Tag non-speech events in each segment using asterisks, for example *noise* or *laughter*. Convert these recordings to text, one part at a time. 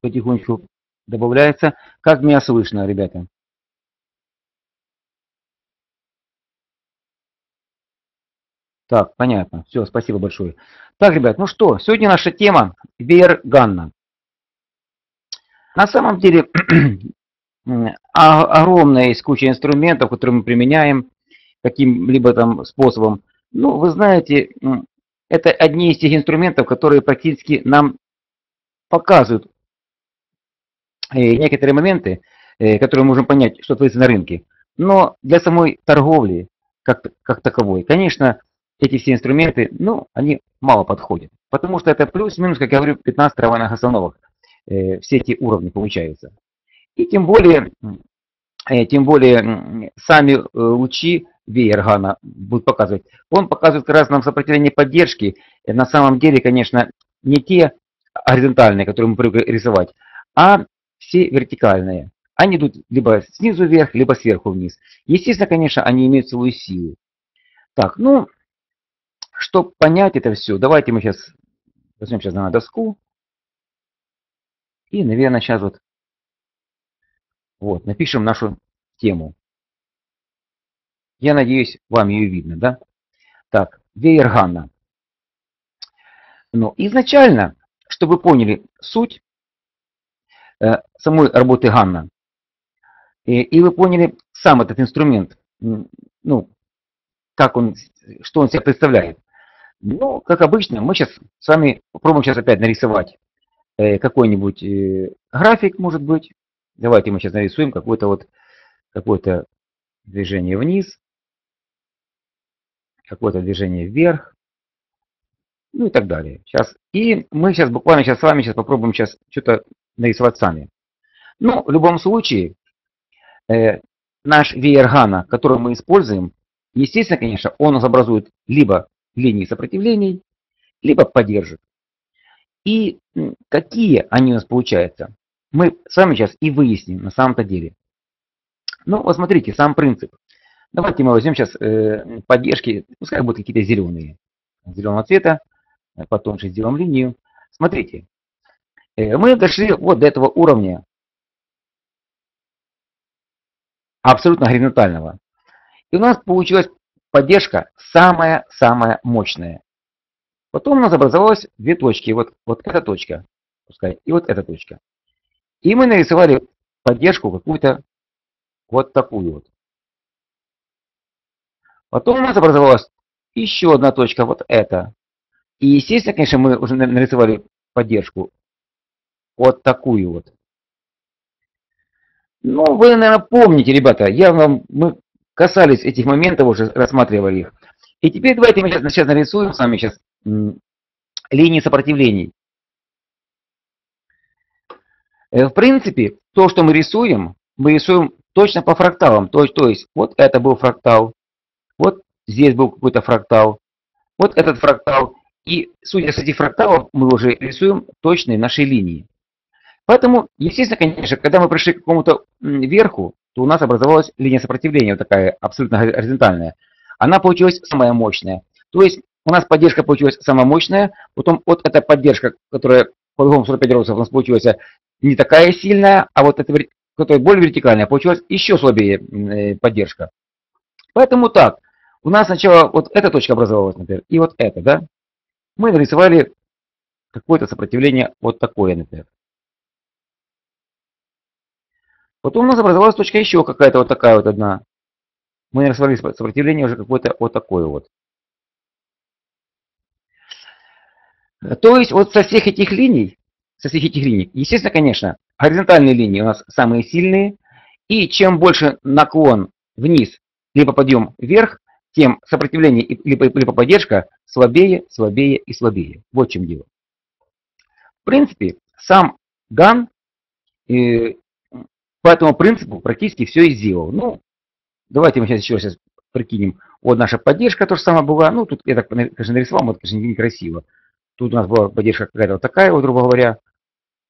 потихонечку добавляется. Как меня слышно, ребята? Так, понятно. Все, спасибо большое. Так, ребят, ну что, сегодня наша тема VR Ганна. На самом деле, *clears throat* огромная есть куча инструментов, которые мы применяем каким-либо там способом. Ну, вы знаете, это одни из тех инструментов, которые практически нам показывают некоторые моменты, э, которые мы можем понять, что творится на рынке. Но для самой торговли, как, как таковой, конечно, эти все инструменты, ну, они мало подходят. Потому что это плюс-минус, как я говорю, 15 травяных остановок. Э, все эти уровни получаются. И тем более, э, тем более сами э, лучи Вейергана будут показывать. Он показывает как раз нам сопротивление поддержки. На самом деле, конечно, не те горизонтальные, которые мы привыкли рисовать, а все вертикальные. Они идут либо снизу вверх, либо сверху вниз. Естественно, конечно, они имеют свою силу. Так, ну, чтобы понять это все, давайте мы сейчас возьмем сейчас на доску. И, наверное, сейчас вот, вот напишем нашу тему. Я надеюсь, вам ее видно, да? Так, Вейерганна. Но изначально, чтобы поняли суть самой работы Ганна, и, и вы поняли сам этот инструмент, ну, как он, что он себя представляет. Ну, как обычно, мы сейчас с вами попробуем сейчас опять нарисовать э, какой-нибудь э, график, может быть. Давайте мы сейчас нарисуем какое-то вот какое-то движение вниз, какое-то движение вверх, ну и так далее. Сейчас. И мы сейчас буквально сейчас с вами сейчас попробуем сейчас что-то нарисовать сами. Ну, в любом случае, э, наш веер Гана, который мы используем, естественно, конечно, он образует либо линии сопротивлений, либо поддержек. И какие они у нас получаются, мы с вами сейчас и выясним на самом-то деле. Ну, вот смотрите, сам принцип. Давайте мы возьмем сейчас э, поддержки, пускай будут какие-то зеленые, зеленого цвета, потом же сделаем линию. Смотрите, мы дошли вот до этого уровня абсолютно горизонтального. И у нас получилась поддержка самая-самая мощная. Потом у нас образовалось две точки. Вот, вот эта точка, пускай, и вот эта точка. И мы нарисовали поддержку какую-то вот такую вот. Потом у нас образовалась еще одна точка, вот эта. И, естественно, конечно, мы уже нарисовали поддержку вот такую вот. Ну, вы, наверное, помните, ребята, я вам, мы касались этих моментов, уже рассматривали их. И теперь давайте мы сейчас, сейчас нарисуем с вами сейчас линии сопротивлений. Э, в принципе, то, что мы рисуем, мы рисуем точно по фракталам. То то есть вот это был фрактал, вот здесь был какой-то фрактал, вот этот фрактал. И судя с этих фракталов, мы уже рисуем точные наши линии. Поэтому, естественно, конечно, когда мы пришли к какому-то верху, то у нас образовалась линия сопротивления, вот такая абсолютно горизонтальная. Она получилась самая мощная. То есть у нас поддержка получилась самая мощная, потом вот эта поддержка, которая по другому 45 градусов у нас получилась не такая сильная, а вот эта, которая более вертикальная, получилась еще слабее э, поддержка. Поэтому так, у нас сначала вот эта точка образовалась, например, и вот эта, да? Мы нарисовали какое-то сопротивление вот такое, например. Потом у нас образовалась точка еще какая-то вот такая вот одна. Мы нарисовали сопротивление уже какое-то вот такое вот. То есть вот со всех этих линий, со всех этих линий, естественно, конечно, горизонтальные линии у нас самые сильные. И чем больше наклон вниз, либо подъем вверх, тем сопротивление либо, либо поддержка слабее, слабее и слабее. Вот в чем дело. В принципе, сам ган э, по этому принципу практически все и сделал. Ну, давайте мы сейчас еще раз прикинем. Вот наша поддержка тоже самое была. Ну, тут я так, конечно, нарисовал, но это, конечно, некрасиво. Тут у нас была поддержка какая-то вот такая, вот, грубо говоря.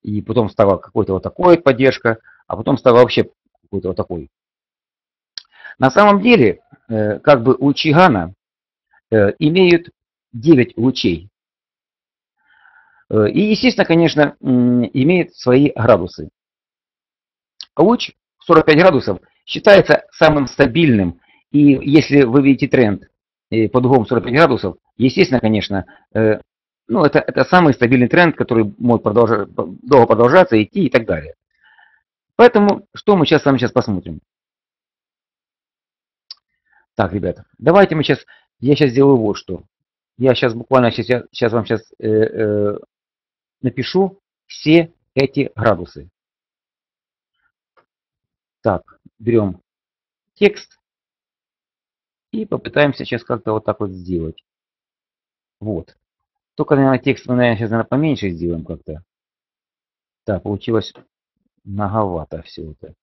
И потом стала какой-то вот такой поддержка, а потом стала вообще какой-то вот такой. На самом деле, э, как бы лучи Гана э, имеют 9 лучей. И, естественно, конечно, имеет свои градусы. Луч 45 градусов считается самым стабильным. И если вы видите тренд под углом 45 градусов, естественно, конечно, ну, это, это самый стабильный тренд, который может продолжать, долго продолжаться, идти и так далее. Поэтому, что мы сейчас с вами сейчас посмотрим. Так, ребята, давайте мы сейчас, я сейчас сделаю вот что. Я сейчас буквально, сейчас, я, сейчас вам сейчас э, э, напишу все эти градусы. Так, берем текст и попытаемся сейчас как-то вот так вот сделать. Вот. Только, наверное, текст мы, наверное, сейчас, наверное, поменьше сделаем как-то. Так, получилось многовато все это.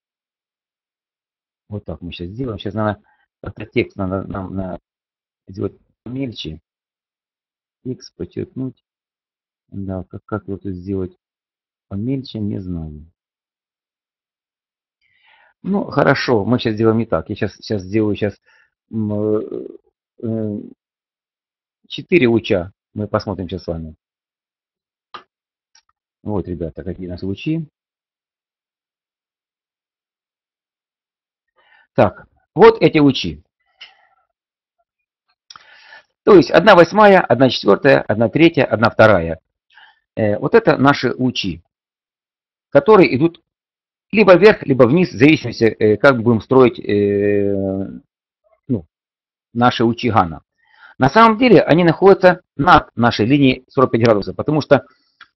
Вот так мы сейчас сделаем. Сейчас, наверное, как-то текст надо нам на, сделать мельче. Текст подчеркнуть. Да, как, как его тут сделать помельче, не знаю. Ну, хорошо, мы сейчас сделаем не так. Я сейчас, сейчас сделаю сейчас 4 луча. Мы посмотрим сейчас с вами. Вот, ребята, какие у нас лучи. Так, вот эти лучи. То есть 1 восьмая, 1 четвертая, 1 третья, 1 вторая. Э, вот это наши лучи, которые идут либо вверх, либо вниз, в зависимости, э, как будем строить э, ну, наши лучи Гана. На самом деле они находятся над нашей линией 45 градусов, потому что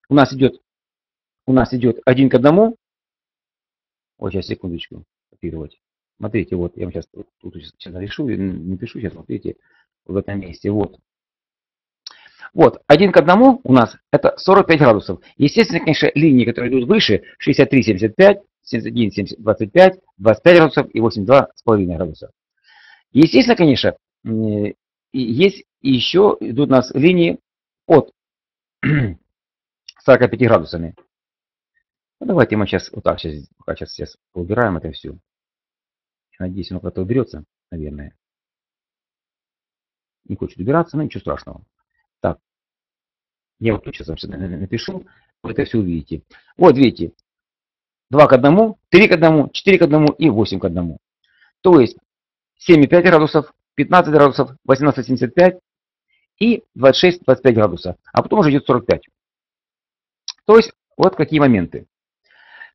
у нас идет, у нас идет один к одному. Ой, сейчас секундочку, копировать. Смотрите, вот я вам сейчас тут, тут сейчас решу, не пишу сейчас, смотрите, в этом месте. Вот. Вот, один к одному у нас это 45 градусов. Естественно, конечно, линии, которые идут выше, 63, 75, 71, 70, 25, 25 градусов и 82,5 градуса. Естественно, конечно, есть еще идут у нас линии от *clears throat* 45 градусами. Ну, давайте мы сейчас вот так сейчас, сейчас, сейчас убираем это все. Надеюсь, оно как-то уберется, наверное. Не хочет убираться, но ничего страшного. Так, я вот тут сейчас напишу, вы это все увидите. Вот видите, 2 к 1, 3 к 1, 4 к 1 и 8 к 1. То есть 7,5 градусов, 15 градусов, 18,75 и 26-25 градусов. А потом уже идет 45. То есть вот какие моменты.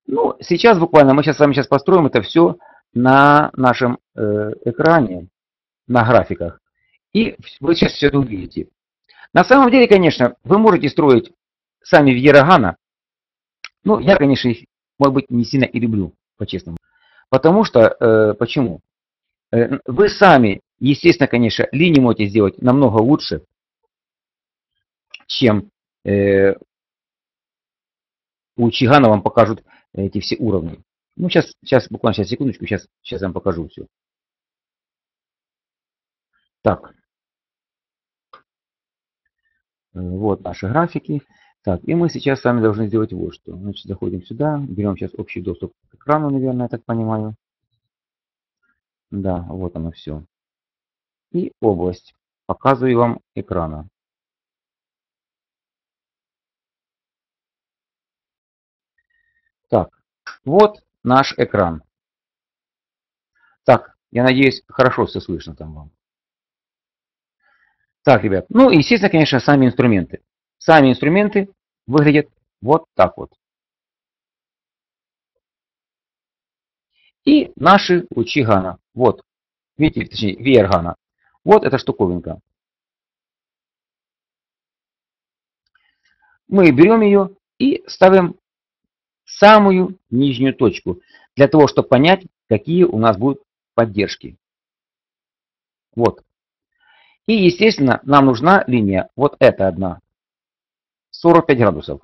Ну, сейчас буквально мы сейчас с вами сейчас построим это все на нашем э, экране, на графиках. И вы сейчас все это увидите. На самом деле, конечно, вы можете строить сами Вьерагана. Ну, я, конечно, может быть, не сильно и люблю, по-честному. Потому что, э, почему? Э, вы сами, естественно, конечно, линии можете сделать намного лучше, чем э, у Чигана вам покажут эти все уровни. Ну, сейчас, сейчас, буквально сейчас, секундочку, сейчас, сейчас вам покажу все. Так. Вот наши графики. Так, и мы сейчас с вами должны сделать вот что. Значит, заходим сюда, берем сейчас общий доступ к экрану, наверное, я так понимаю. Да, вот оно все. И область. Показываю вам экрана. Так, вот наш экран. Так, я надеюсь, хорошо все слышно там вам. Так, ребят, ну и, естественно, конечно, сами инструменты. Сами инструменты выглядят вот так вот. И наши лучи Гана. Вот, видите, точнее, VR Гана. Вот эта штуковинка. Мы берем ее и ставим самую нижнюю точку, для того, чтобы понять, какие у нас будут поддержки. Вот. И, естественно, нам нужна линия, вот эта одна, 45 градусов.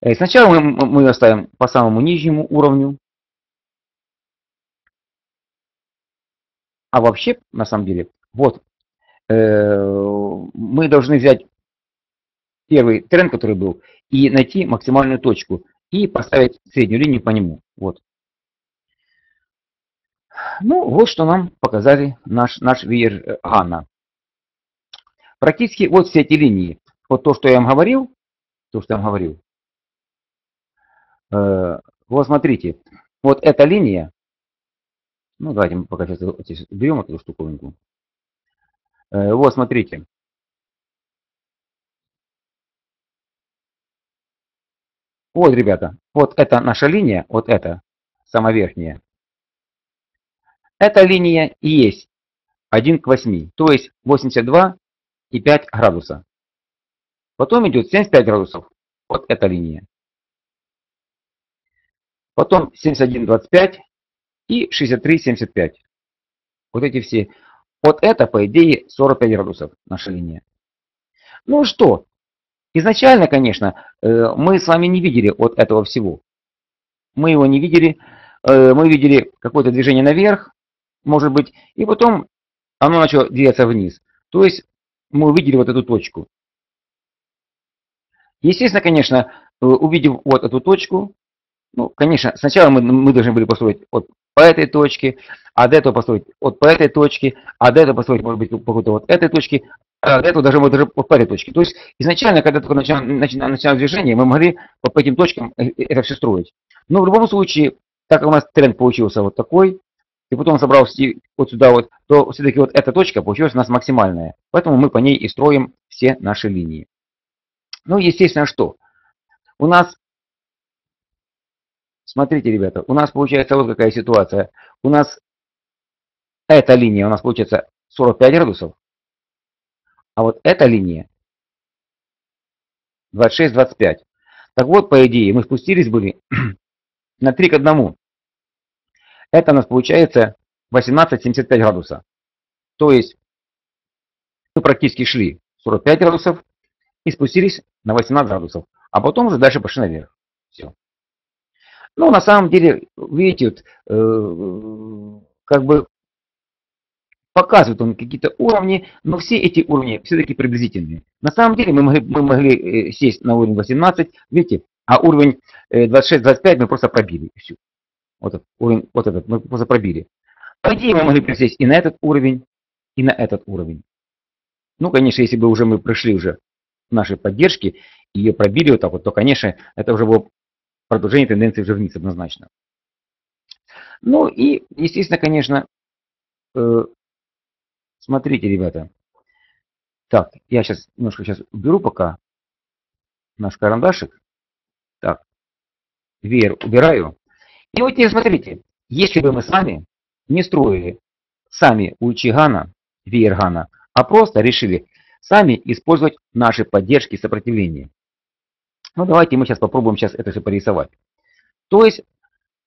Э, сначала мы, мы ее ставим по самому нижнему уровню. А вообще, на самом деле, вот, э, мы должны взять первый тренд, который был, и найти максимальную точку и поставить среднюю линию по нему. Вот. Ну, вот что нам показали наш, наш веер Ганна. Практически вот все эти линии. Вот то, что я вам говорил, то, что я вам говорил. Э, вот смотрите, вот эта линия, ну давайте мы пока сейчас уберем эту штуковинку. Э, вот смотрите. Вот, ребята, вот это наша линия, вот это, самая верхняя. Эта линия и есть 1 к 8, то есть 82 и 5 градуса. Потом идет 75 градусов, вот эта линия. Потом 71,25 и 63,75. Вот эти все. Вот это, по идее, 45 градусов наша линия. Ну что, изначально, конечно, э, мы с вами не видели вот этого всего. Мы его не видели. Э, мы видели какое-то движение наверх, может быть, и потом оно начало двигаться вниз. То есть мы увидели вот эту точку. Естественно, конечно, э, увидев вот эту точку, ну, конечно, сначала мы, мы должны были построить вот по этой точке, а до этого построить вот по этой точке, а до этого построить, может быть, по какой-то вот этой точке, а до этого даже, вот, даже по этой точке. То есть изначально, когда только начиналось, начиналось движение, мы могли по, по этим точкам э, э, это все строить. Но в любом случае, так как у нас тренд получился вот такой, и потом собрался вот сюда вот, то все-таки вот эта точка получилась у нас максимальная. Поэтому мы по ней и строим все наши линии. Ну, естественно, что? У нас Смотрите, ребята, у нас получается вот какая ситуация. У нас эта линия у нас получается 45 градусов, а вот эта линия 26-25. Так вот, по идее, мы спустились были *clears throat* на 3 к 1. Это у нас получается 18-75 градусов. То есть мы практически шли 45 градусов и спустились на 18 градусов. А потом уже дальше пошли наверх. Все. Ну, на самом деле, видите, вот, э, как бы показывает он какие-то уровни, но все эти уровни все-таки приблизительные. На самом деле мы могли, мы могли э, сесть на уровень 18, видите, а уровень 26-25 э, мы просто пробили. Все. Вот этот уровень, вот этот мы просто пробили. По идее мы могли присесть и на этот уровень, и на этот уровень. Ну, конечно, если бы уже мы пришли уже нашей поддержки и ее пробили вот так вот, то, конечно, это уже было продолжение тенденции уже вниз однозначно. Ну и, естественно, конечно, э, смотрите, ребята. Так, я сейчас немножко сейчас уберу пока наш карандашик. Так, веер убираю. И вот теперь смотрите, если бы мы с вами не строили сами Ульчигана, Веергана, а просто решили сами использовать наши поддержки сопротивления. Ну, давайте мы сейчас попробуем сейчас это все порисовать. То есть,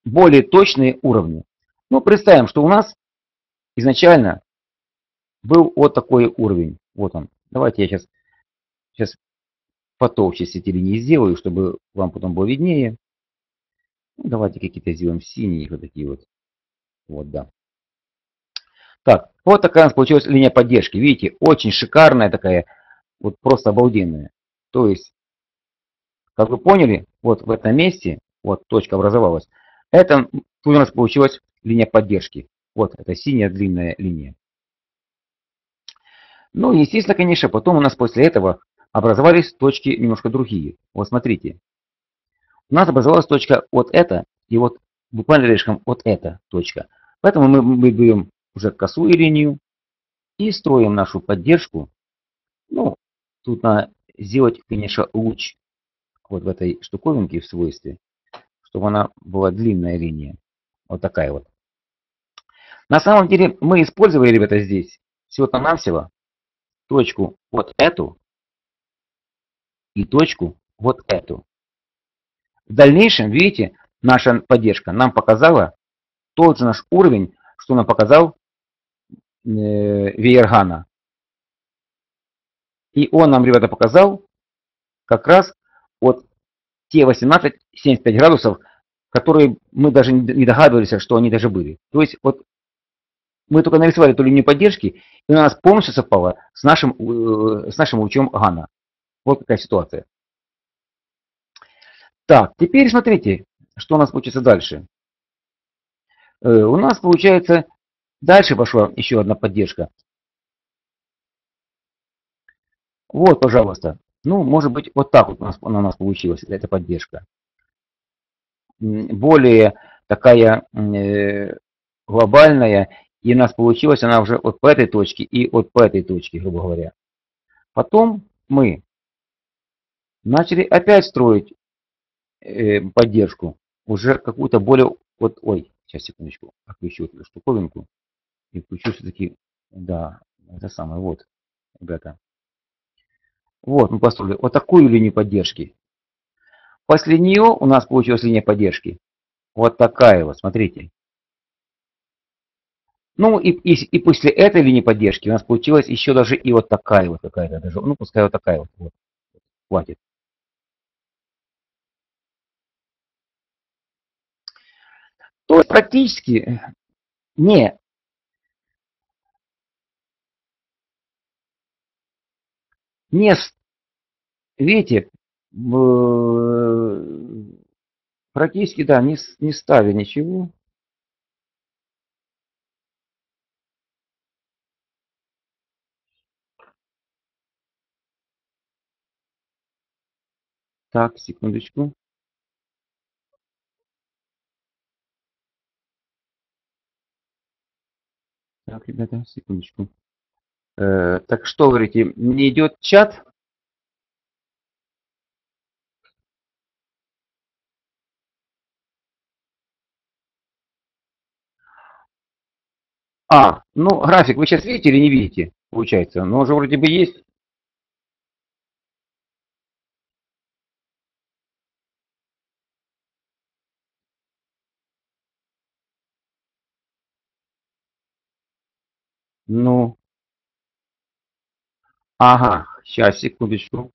более точные уровни. Ну, представим, что у нас изначально был вот такой уровень. Вот он. Давайте я сейчас, сейчас потолще эти линии сделаю, чтобы вам потом было виднее. Ну, давайте какие-то сделаем синие, вот такие вот. Вот, да. Так, вот такая у нас получилась линия поддержки. Видите, очень шикарная такая, вот просто обалденная. То есть, как вы поняли, вот в этом месте, вот точка образовалась, это тут у нас получилась линия поддержки. Вот это синяя длинная линия. Ну, естественно, конечно, потом у нас после этого образовались точки немножко другие. Вот смотрите. Нас образовалась точка вот эта и вот буквально рядышком вот эта точка. Поэтому мы, мы берем уже косую линию и строим нашу поддержку. Ну, тут надо сделать, конечно, луч вот в этой штуковинке в свойстве, чтобы она была длинная линия. Вот такая вот. На самом деле мы использовали, ребята, здесь всего-то навсего точку вот эту и точку вот эту. В дальнейшем, видите, наша поддержка нам показала тот же наш уровень, что нам показал э, Вейергана. И он нам, ребята, показал как раз от те 18-75 градусов, которые мы даже не догадывались, что они даже были. То есть вот мы только нарисовали эту линию поддержки, и у нас полностью совпало с нашим, э, с нашим лучом Гана. Вот какая ситуация. Так, теперь смотрите, что у нас получится дальше. Э, у нас получается, дальше пошла еще одна поддержка. Вот, пожалуйста. Ну, может быть, вот так вот у нас, она у нас получилась, эта поддержка. Более такая э, глобальная, и у нас получилась она уже вот по этой точке и вот по этой точке, грубо говоря. Потом мы начали опять строить э, поддержку, уже какую-то более, вот, ой, сейчас, секундочку, отключу эту штуковинку и включу все-таки, да, это самое, вот, ребята. Вот, мы построили вот такую линию поддержки. После нее у нас получилась линия поддержки. Вот такая вот, смотрите. Ну и, и, и после этой линии поддержки у нас получилась еще даже и вот такая вот какая-то даже, ну пускай вот такая вот, вот. хватит. То практически не не видите практически да не не ставя ничего Так, секундочку. Так, ребята, секундочку. Э, так что говорите, не идет чат? А, ну, график вы сейчас видите или не видите, получается? Но уже вроде бы есть. Ну, ага, сейчас, секундочку.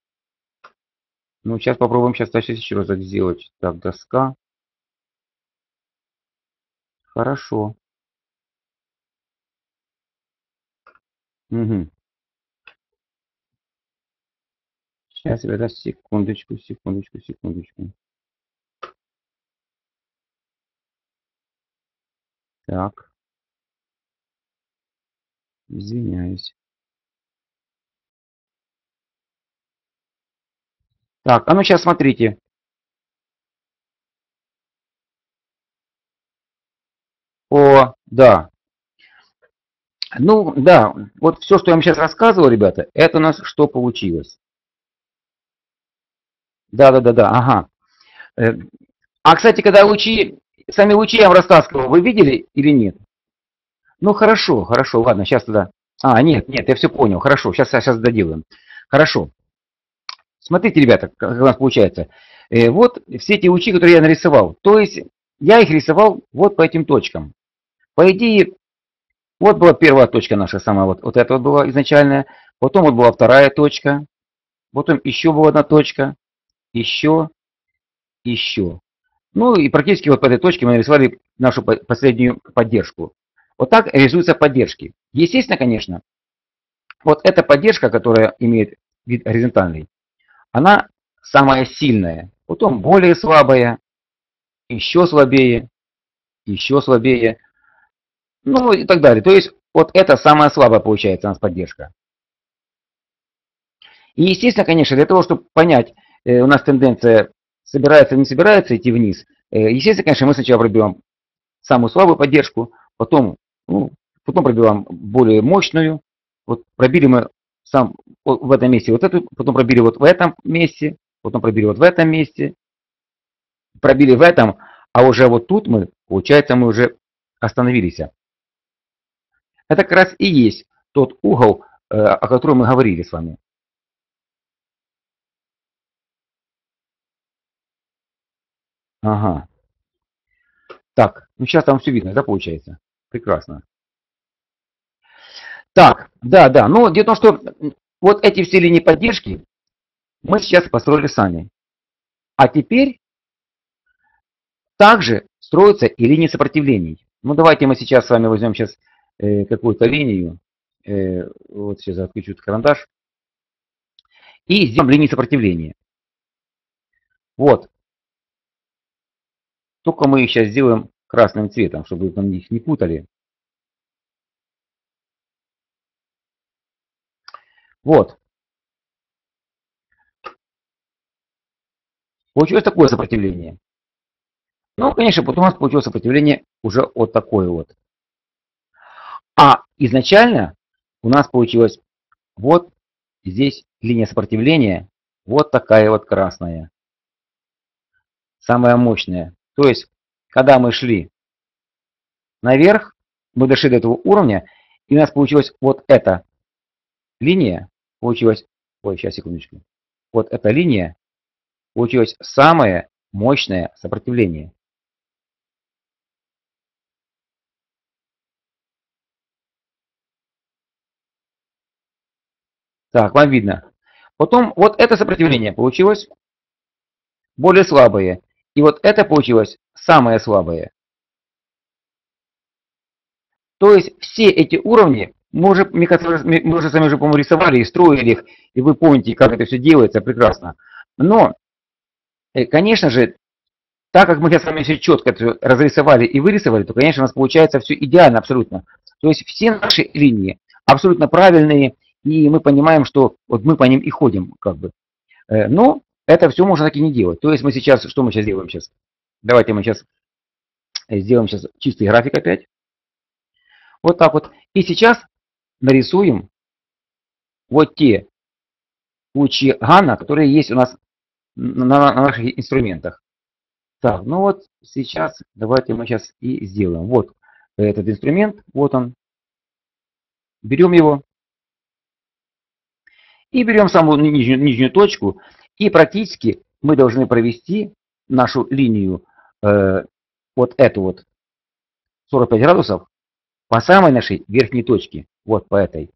Ну, сейчас попробуем сейчас, сейчас еще раз сделать. Так, доска. Хорошо. Угу. Сейчас, ребята, секундочку, секундочку, секундочку. Так. Извиняюсь. Так, а ну сейчас смотрите. О, да. Ну, да, вот все, что я вам сейчас рассказывал, ребята, это у нас что получилось. Да, да, да, да, ага. Э, а, кстати, когда лучи, сами лучи я вам рассказывал, вы видели или нет? Ну, хорошо, хорошо, ладно, сейчас тогда. А, нет, нет, я все понял, хорошо, сейчас, сейчас доделаем. Хорошо. Смотрите, ребята, как у нас получается. Э, вот все эти лучи, которые я нарисовал. То есть я их рисовал вот по этим точкам. По идее, вот была первая точка наша самая, вот, вот эта вот была изначальная. Потом вот была вторая точка. Потом еще была одна точка. Еще, еще. Ну и практически вот по этой точке мы нарисовали нашу последнюю поддержку. Вот так рисуются поддержки. Естественно, конечно, вот эта поддержка, которая имеет вид горизонтальный, она самая сильная. Потом более слабая, еще слабее, еще слабее, ну и так далее. То есть вот это самая слабая получается у нас поддержка. И естественно, конечно, для того, чтобы понять, э, у нас тенденция собирается, не собирается идти вниз, э, естественно, конечно, мы сначала пробиваем самую слабую поддержку, потом, ну, потом пробиваем более мощную. Вот пробили мы сам в этом месте вот эту, потом пробили вот в этом месте, потом пробили вот в этом месте, пробили в этом, а уже вот тут мы, получается, мы уже остановились. Это как раз и есть тот угол, э, о котором мы говорили с вами. Ага. Так, ну сейчас там все видно, да, получается? Прекрасно. Так, да, да. Но дело в том, что вот эти все линии поддержки мы сейчас построили сами. А теперь также строятся и линии сопротивлений. Ну, давайте мы сейчас с вами возьмем сейчас э, какую-то линию. Э, вот сейчас отключу карандаш. И сделаем линии сопротивления. Вот. Только мы их сейчас сделаем красным цветом, чтобы вы их не путали. Вот. Получилось такое сопротивление. Ну, конечно, потом у нас получилось сопротивление уже вот такое вот. А изначально у нас получилось вот здесь линия сопротивления, вот такая вот красная. Самая мощная. То есть когда мы шли наверх, мы дошли до этого уровня, и у нас получилась вот эта линия, получилась, ой, сейчас, секундочку, вот эта линия, получилось самое мощное сопротивление. Так, вам видно. Потом вот это сопротивление получилось более слабое. И вот это получилось самое слабое. То есть все эти уровни, мы уже, мне мы уже сами уже, по-моему, рисовали и строили их, и вы помните, как это все делается прекрасно. Но, э, конечно же, так как мы сейчас с вами все четко разрисовали и вырисовали, то, конечно, у нас получается все идеально абсолютно. То есть все наши линии абсолютно правильные, и мы понимаем, что вот мы по ним и ходим, как бы. Э, но это все можно так и не делать. То есть мы сейчас, что мы сейчас делаем сейчас? Давайте мы сейчас сделаем сейчас чистый график опять. Вот так вот. И сейчас нарисуем вот те лучи Гана, которые есть у нас на, на наших инструментах. Так, ну вот сейчас давайте мы сейчас и сделаем. Вот этот инструмент, вот он. Берем его. И берем самую нижнюю, нижнюю точку, и практически мы должны провести нашу линию, э, вот эту вот, 45 градусов, по самой нашей верхней точке, вот по этой.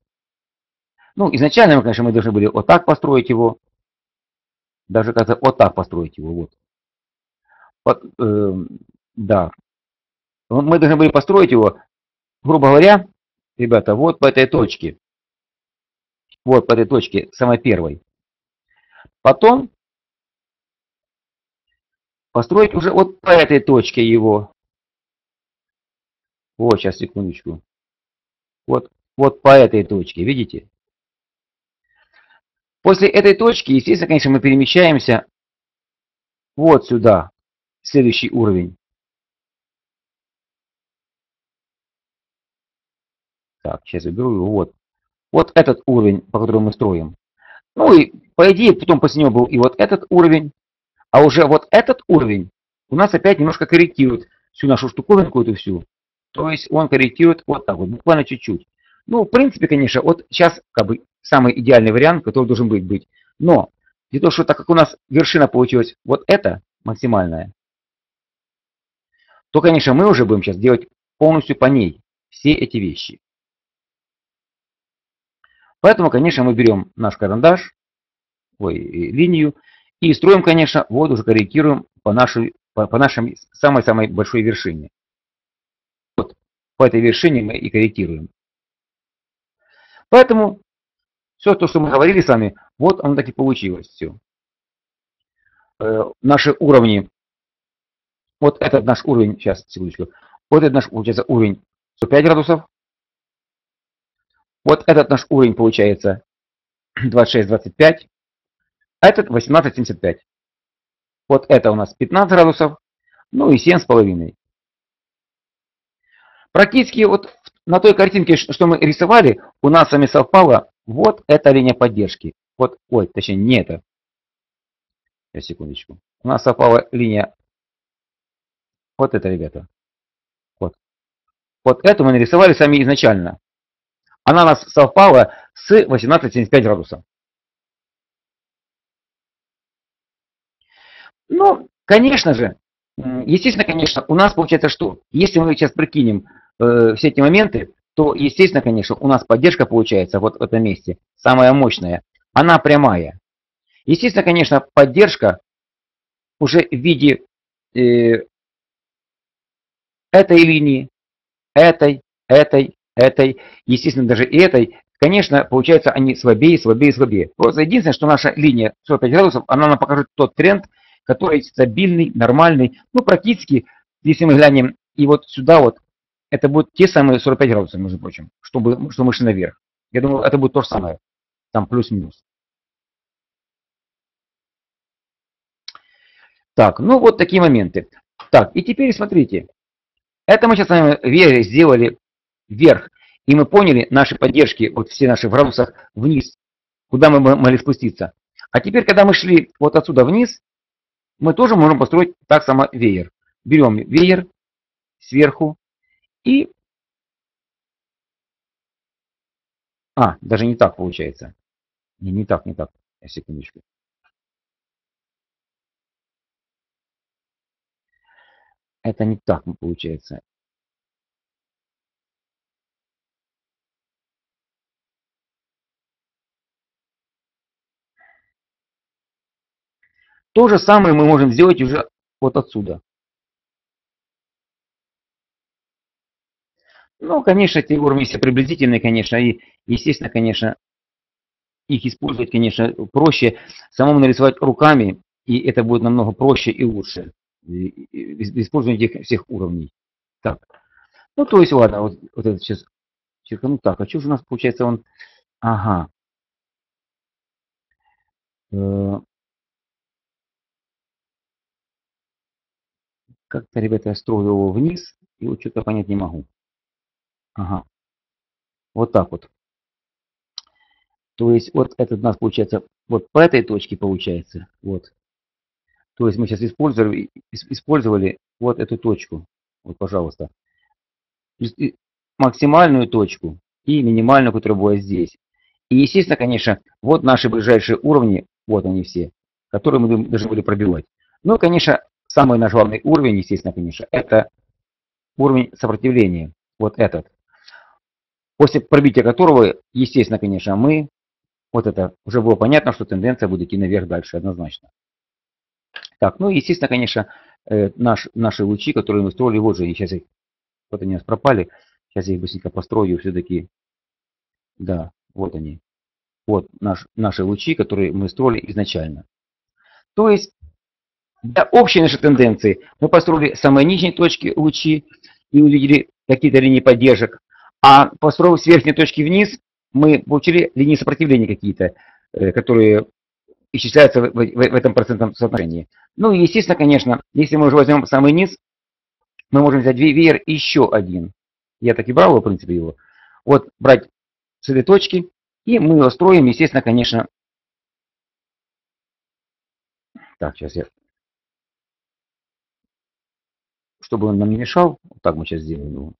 Ну, изначально, конечно, мы должны были вот так построить его, даже как-то вот так построить его, вот. вот э, да. Мы должны были построить его, грубо говоря, ребята, вот по этой точке. Вот по этой точке, самой первой. Потом построить уже вот по этой точке его. Вот, сейчас, секундочку. Вот, вот по этой точке, видите? После этой точки, естественно, конечно, мы перемещаемся вот сюда, следующий уровень. Так, сейчас уберу его. Вот. Вот этот уровень, по которому мы строим. Ну и, по идее, потом после него был и вот этот уровень. А уже вот этот уровень у нас опять немножко корректирует всю нашу штуковинку эту всю. То есть он корректирует вот так вот, буквально чуть-чуть. Ну, в принципе, конечно, вот сейчас как бы самый идеальный вариант, который должен быть. быть. Но, для того, что так как у нас вершина получилась вот эта максимальная, то, конечно, мы уже будем сейчас делать полностью по ней все эти вещи. Поэтому, конечно, мы берем наш карандаш, ой, линию, и строим, конечно, вот уже корректируем по нашей, по, по нашей самой-самой большой вершине. Вот, по этой вершине мы и корректируем. Поэтому все то, что мы говорили с вами, вот оно так и получилось все. Э, наши уровни, вот этот наш уровень, сейчас, секундочку, вот этот наш, получается, уровень 105 градусов, вот этот наш уровень получается *clears throat* 26-25, а этот 18-75. Вот это у нас 15 градусов, ну и 7,5. Практически вот на той картинке, что мы рисовали, у нас с вами совпала вот эта линия поддержки. Вот, ой, точнее не это. Сейчас, секундочку. У нас совпала линия вот это, ребята. Вот. Вот эту мы нарисовали сами изначально она у нас совпала с 18,75 градусов. Ну, конечно же, естественно, конечно, у нас получается что? Если мы сейчас прикинем э, все эти моменты, то, естественно, конечно, у нас поддержка получается вот в этом месте, самая мощная. Она прямая. Естественно, конечно, поддержка уже в виде э, этой линии, этой, этой, этой, естественно, даже и этой, конечно, получается, они слабее, слабее, слабее. Просто единственное, что наша линия 45 градусов, она нам покажет тот тренд, который стабильный, нормальный, ну, практически, если мы глянем и вот сюда вот, это будут те самые 45 градусов, между прочим, чтобы, что мы шли наверх. Я думаю, это будет то же самое, там плюс-минус. Так, ну вот такие моменты. Так, и теперь смотрите. Это мы сейчас с вами сделали вверх. И мы поняли наши поддержки, вот все наши в градусах вниз, куда мы могли спуститься. А теперь, когда мы шли вот отсюда вниз, мы тоже можем построить так само веер. Берем веер сверху и... А, даже не так получается. Не, не так, не так. Секундочку. Это не так получается. То же самое мы можем сделать уже вот отсюда. Ну, конечно, эти уровни все приблизительные, конечно, и, естественно, конечно, их использовать, конечно, проще. Самому нарисовать руками, и это будет намного проще и лучше. Использование этих всех уровней. Так. Ну, то есть, ладно, вот, вот это сейчас черкану. Так, а что же у нас получается он... Ага. Э, как-то, ребята, я строю его вниз, и вот что-то понять не могу. Ага. Вот так вот. То есть вот этот у нас получается вот по этой точке получается. Вот. То есть мы сейчас использовали, использовали вот эту точку. Вот, пожалуйста. Максимальную точку и минимальную, которая была здесь. И, естественно, конечно, вот наши ближайшие уровни, вот они все, которые мы должны были пробивать. Ну, конечно, самый наш главный уровень, естественно, конечно, это уровень сопротивления. Вот этот. После пробития которого, естественно, конечно, мы вот это уже было понятно, что тенденция будет идти наверх дальше однозначно. Так, ну естественно, конечно, э, наш, наши лучи, которые мы строили, вот же, и сейчас их, вот они у нас пропали. Сейчас я их быстренько построю все-таки. Да, вот они. Вот наш, наши лучи, которые мы строили изначально. То есть, для общей нашей тенденции мы построили самые нижние точки лучи и увидели какие-то линии поддержек. А построив с верхней точки вниз, мы получили линии сопротивления какие-то, э, которые исчисляются в, в, в этом процентном соотношении. Ну и естественно, конечно, если мы уже возьмем самый низ, мы можем взять веер еще один. Я так и брал, в принципе, его. Вот брать с этой точки, и мы его строим, естественно, конечно. Так, сейчас я... Чтобы он нам не мешал, вот так мы сейчас сделаем его.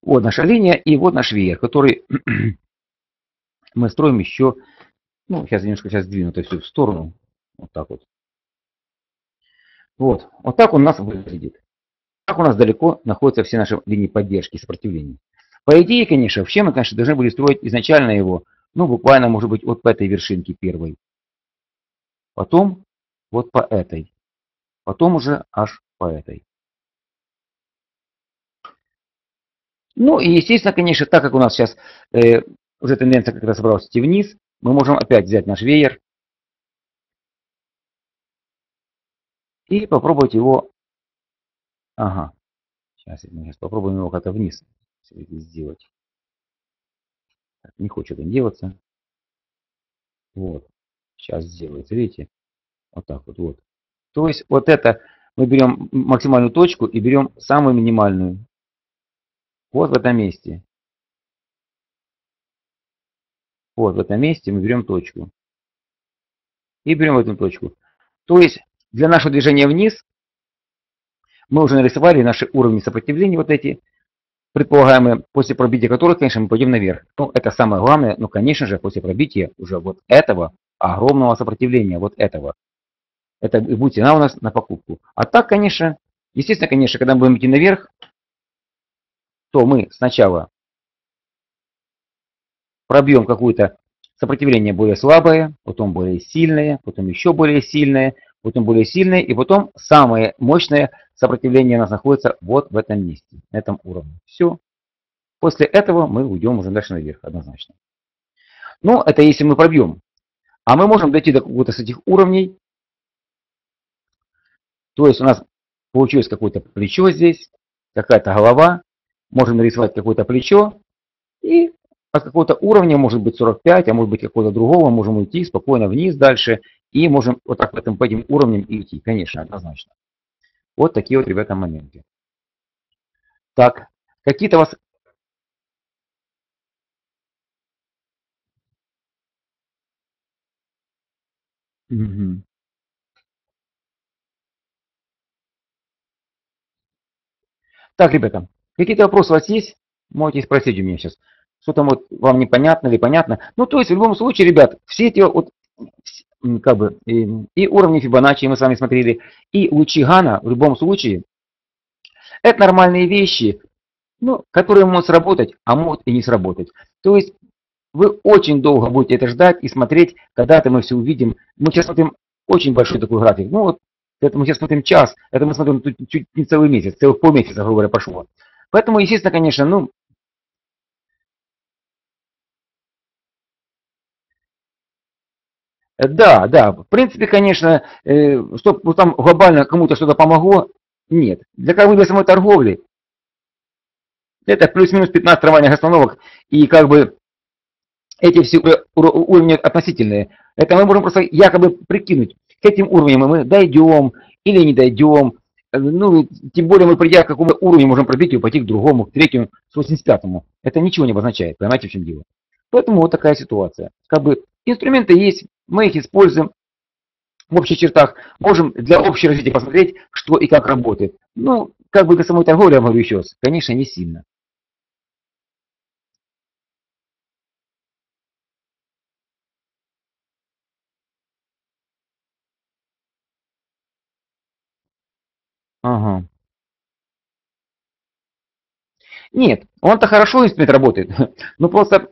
Вот наша линия и вот наш веер, который *clears throat* мы строим еще, ну, сейчас немножко сейчас двину это все в сторону, вот так вот. Вот, вот так он у нас выглядит. Так у нас далеко находятся все наши линии поддержки и сопротивления. По идее, конечно, вообще мы, конечно, должны были строить изначально его, ну, буквально, может быть, вот по этой вершинке первой. Потом вот по этой. Потом уже аж по этой. Ну и естественно, конечно, так как у нас сейчас э, уже тенденция как раз собралась идти вниз, мы можем опять взять наш веер и попробовать его... Ага. Сейчас, сейчас попробуем его как-то вниз сделать. Так, не хочет он делаться. Вот. Сейчас сделается, видите? Вот так вот, вот. То есть вот это мы берем максимальную точку и берем самую минимальную. Вот в этом месте. Вот в этом месте мы берем точку. И берем эту точку. То есть для нашего движения вниз мы уже нарисовали наши уровни сопротивления, вот эти, предполагаемые, после пробития которых, конечно, мы пойдем наверх. Ну, это самое главное, но, конечно же, после пробития уже вот этого огромного сопротивления, вот этого. Это будет цена у нас на покупку. А так, конечно, естественно, конечно, когда мы будем идти наверх, то мы сначала пробьем какое-то сопротивление более слабое, потом более сильное, потом еще более сильное, потом более сильное, и потом самое мощное сопротивление у нас находится вот в этом месте, на этом уровне. Все. После этого мы уйдем уже дальше наверх, однозначно. Но это если мы пробьем. А мы можем дойти до какого-то с этих уровней. То есть у нас получилось какое-то плечо здесь, какая-то голова, можем нарисовать какое-то плечо и от какого-то уровня, может быть 45, а может быть какого-то другого, можем уйти спокойно вниз дальше и можем вот так по этим, по этим уровням идти, конечно, однозначно. Вот такие вот, ребята, моменты. Так, какие-то у вас... Угу. Так, ребята, какие-то вопросы у вас есть? Можете спросить у меня сейчас. Что там вот вам непонятно или понятно. Ну, то есть, в любом случае, ребят, все эти вот, как бы, и, и уровни Фибоначчи мы с вами смотрели, и лучи Гана, в любом случае, это нормальные вещи, ну, которые могут сработать, а могут и не сработать. То есть, вы очень долго будете это ждать и смотреть, когда-то мы все увидим. Мы сейчас смотрим очень большой такой график. Ну, вот, это мы сейчас смотрим час, это мы смотрим чуть не целый месяц, целых полмесяца, грубо говоря, прошло. Поэтому, естественно, конечно, ну, Да, да, в принципе, конечно, э, чтобы там глобально кому-то что-то помогло, нет. Для как бы для самой торговли это плюс-минус 15 нормальных остановок, и как бы эти все уровни относительные. Это мы можем просто якобы прикинуть, к этим уровням мы дойдем или не дойдем. Ну, тем более мы, придя к какому уровню, можем пробить и пойти к другому, к третьему, к 85-му. Это ничего не обозначает, понимаете, в чем дело. Поэтому вот такая ситуация. Как бы инструменты есть, мы их используем в общих чертах. Можем для общего развития посмотреть, что и как работает. Ну, как бы для самой торговли, я говорю еще раз, конечно, не сильно. Ага. Нет, он-то хорошо инструмент работает. *laughs* Но просто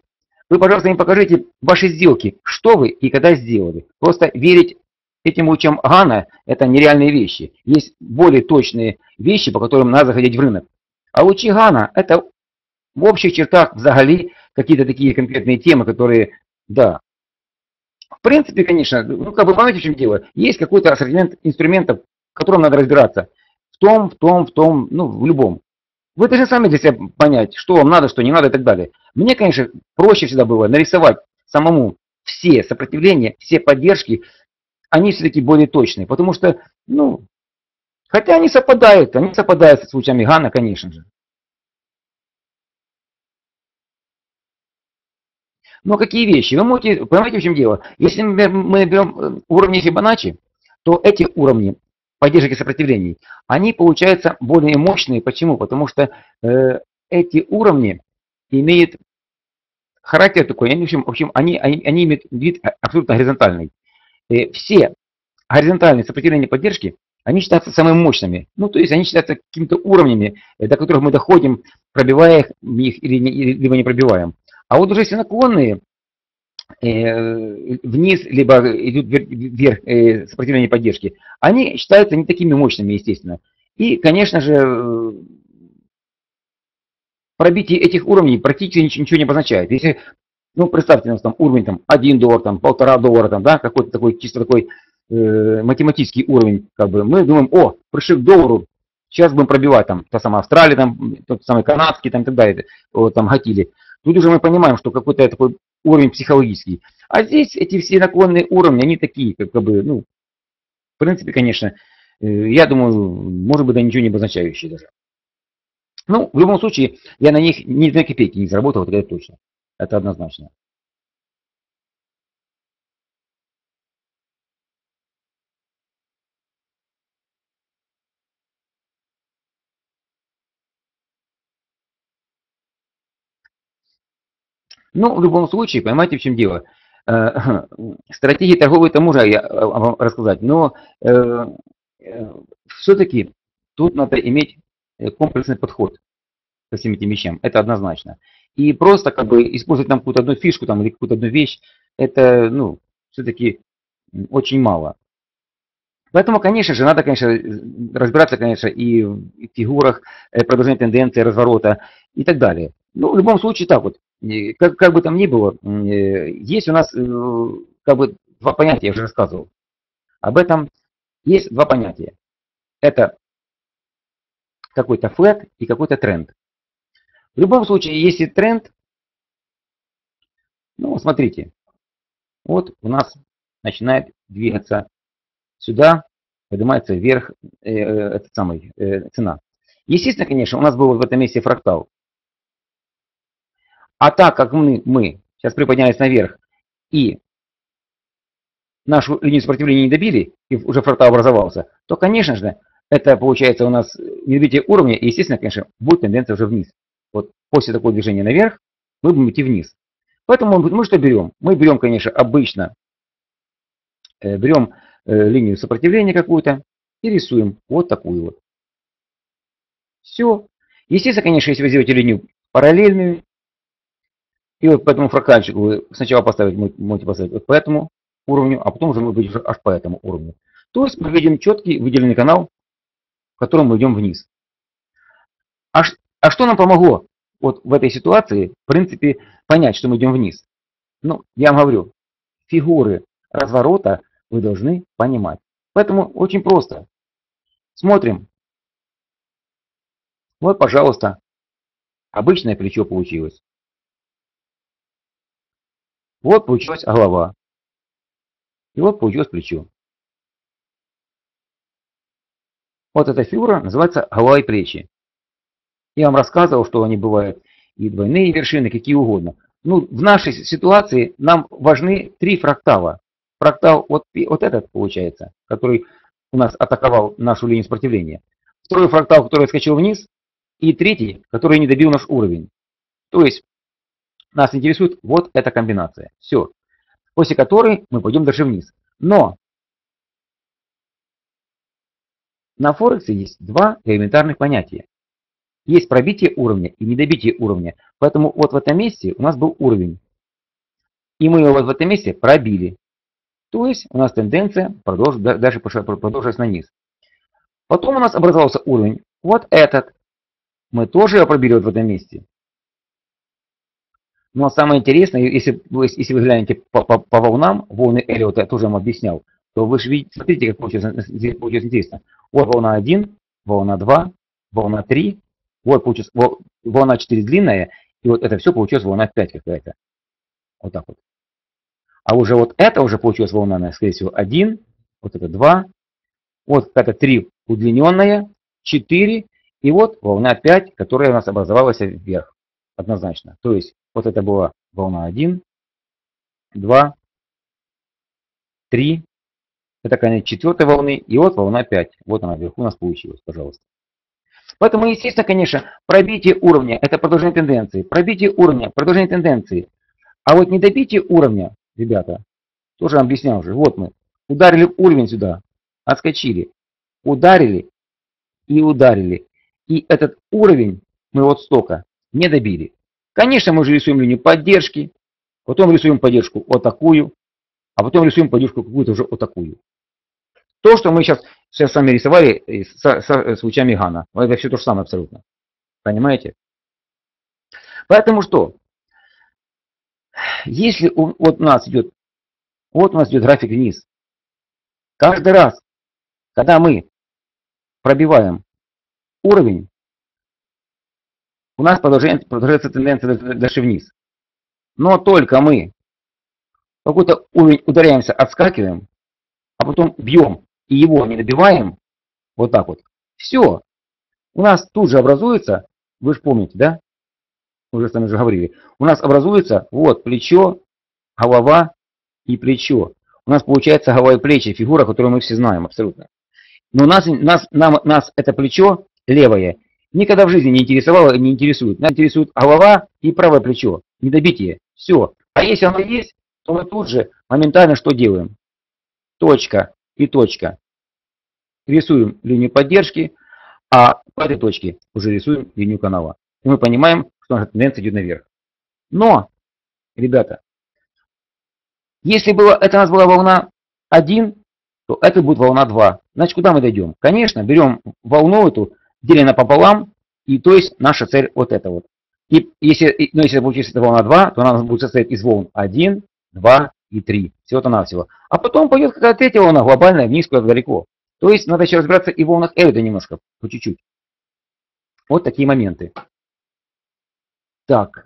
вы, пожалуйста, мне покажите ваши сделки, что вы и когда сделали. Просто верить этим лучам Гана – это нереальные вещи. Есть более точные вещи, по которым надо заходить в рынок. А лучи Гана – это в общих чертах взагали какие-то такие конкретные темы, которые, да. В принципе, конечно, ну как бы понимаете, в чем дело. Есть какой-то ассортимент инструментов, в котором надо разбираться. В том, в том, в том, ну в любом. Вы должны сами для себя понять, что вам надо, что не надо и так далее. Мне, конечно, проще всегда было нарисовать самому все сопротивления, все поддержки, они все-таки более точные. Потому что, ну, хотя они совпадают, они совпадают с случаями Гана, конечно же. Но какие вещи? Вы можете, понимаете, в чем дело? Если мы берем э, уровни Фибоначчи, то эти уровни поддержки сопротивлений, они получаются более мощные. Почему? Потому что э, эти уровни имеют характер такой, они, в общем, в общем они, они, они имеют вид абсолютно горизонтальный. И все горизонтальные сопротивления поддержки, они считаются самыми мощными. Ну, то есть они считаются какими-то уровнями, э, до которых мы доходим, пробивая их или либо не пробиваем. А вот уже если наклонные, Э, вниз, либо идут вверх э, сопротивление поддержки, они считаются не такими мощными, естественно. И, конечно же, э, пробитие этих уровней практически ничего не обозначает. Если, ну, представьте, у нас там уровень там 1 доллар, там полтора доллара, там, да, какой-то такой, чисто такой э, математический уровень, как бы, мы думаем, о, пришли к доллару, сейчас будем пробивать там, та самая Австралия, там, тот самый канадский, там, и так далее, вот, там, Гатили. Тут уже мы понимаем, что какой-то такой уровень психологический. А здесь эти все наклонные уровни, они такие, как, бы, ну, в принципе, конечно, э, я думаю, может быть, да ничего не обозначающие даже. Ну, в любом случае, я на них ни на копейки не заработал, это точно. Это однозначно. Ну, в любом случае, понимаете, в чем дело. Э, *clears throat* стратегии торговой это можно я э, вам рассказать, но э, все-таки тут надо иметь комплексный подход ко всем этим вещам. Это однозначно. И просто как бы использовать там какую-то одну фишку там, или какую-то одну вещь, это ну, все-таки очень мало. Поэтому, конечно же, надо, конечно, разбираться, конечно, и в фигурах, продолжения тенденции, разворота и так далее. Ну, в любом случае, так вот, как, как бы там ни было, э, есть у нас э, как бы два понятия, я уже рассказывал. Об этом есть два понятия. Это какой-то флет и какой-то тренд. В любом случае, если тренд, Ну, смотрите. Вот у нас начинает двигаться сюда, поднимается вверх э, э, этот самый, э, цена. Естественно, конечно, у нас был вот в этом месте фрактал. А так как мы, мы сейчас приподнялись наверх и нашу линию сопротивления не добили, и уже фрактал образовался, то, конечно же, это получается у нас недобитие уровня, и, естественно, конечно, будет тенденция уже вниз. Вот после такого движения наверх мы будем идти вниз. Поэтому мы что берем? Мы берем, конечно, обычно, э, берем э, линию сопротивления какую-то и рисуем вот такую вот. Все. Естественно, конечно, если вы сделаете линию параллельную, и вот по этому фрактальчику вы сначала поставить, можете поставить вот по этому уровню, а потом уже мы будем аж по этому уровню. То есть мы видим четкий выделенный канал, в котором мы идем вниз. А, а что нам помогло вот в этой ситуации, в принципе, понять, что мы идем вниз? Ну, я вам говорю, фигуры разворота вы должны понимать. Поэтому очень просто. Смотрим. Вот, пожалуйста, обычное плечо получилось. Вот получилась голова. И вот получилось плечо. Вот эта фигура называется голова и плечи. Я вам рассказывал, что они бывают и двойные вершины, какие угодно. Ну, в нашей ситуации нам важны три фрактала. Фрактал вот, вот этот получается, который у нас атаковал нашу линию сопротивления. Второй фрактал, который скачал вниз. И третий, который не добил наш уровень. То есть нас интересует вот эта комбинация. Все. После которой мы пойдем дальше вниз. Но на Форексе есть два элементарных понятия. Есть пробитие уровня и недобитие уровня. Поэтому вот в этом месте у нас был уровень. И мы его вот в этом месте пробили. То есть у нас тенденция продолж, даже продолжилась на низ. Потом у нас образовался уровень. Вот этот. Мы тоже его пробили вот в этом месте. Но самое интересное, если, если вы глянете по, по, по волнам, волны Эллиота я тоже вам объяснял, то вы же видите, смотрите, как получилось, здесь получилось интересно. Вот волна 1, волна 2, волна 3, вот получилось волна 4 длинная, и вот это все получилось волна 5 какая-то. Вот так вот. А уже вот это уже получилась волна, скорее всего, 1, вот это 2, вот это 3 удлиненная, 4, и вот волна 5, которая у нас образовалась вверх, однозначно. То есть вот это была волна 1, 2, 3, это конец четвертой волны, и вот волна 5. Вот она вверху у нас получилась, пожалуйста. Поэтому, естественно, конечно, пробитие уровня – это продолжение тенденции. Пробитие уровня – продолжение тенденции. А вот недобитие уровня, ребята, тоже объяснял уже. Вот мы ударили уровень сюда, отскочили, ударили и ударили. И этот уровень мы вот столько не добили. Конечно, мы уже рисуем линию поддержки, потом рисуем поддержку вот такую, а потом рисуем поддержку какую-то уже вот такую. То, что мы сейчас, сейчас с вами рисовали с, с, с лучами Гана. Это все то же самое абсолютно. Понимаете? Поэтому что? Если у, вот у нас идет, вот у нас идет график вниз. Каждый раз, когда мы пробиваем уровень, у нас продолжается, продолжается тенденция дальше вниз. Но только мы какой-то уровень ударяемся, отскакиваем, а потом бьем и его не добиваем, вот так вот, все. У нас тут же образуется, вы же помните, да? Уже с вами же говорили. У нас образуется вот плечо, голова и плечо. У нас получается голова и плечи, фигура, которую мы все знаем абсолютно. Но нас, нас, нам, нас это плечо левое никогда в жизни не интересовало и не интересует. Нас интересует голова и правое плечо, недобитие. Все. А если оно есть, то мы тут же моментально что делаем? Точка и точка. Рисуем линию поддержки, а по этой точке уже рисуем линию канала. И мы понимаем, что наша тенденция идет наверх. Но, ребята, если было, это у нас была волна 1, то это будет волна 2. Значит, куда мы дойдем? Конечно, берем волну эту, делим пополам, и то есть наша цель вот эта вот. И если, ну, если получится волна 2, то она будет состоять из волн 1, 2 и 3. Всего-то навсего. А потом пойдет какая-то третья волна, глобальная, вниз куда-то далеко. То есть надо еще разбираться и в волнах Эллиота немножко, по чуть-чуть. Вот такие моменты. Так.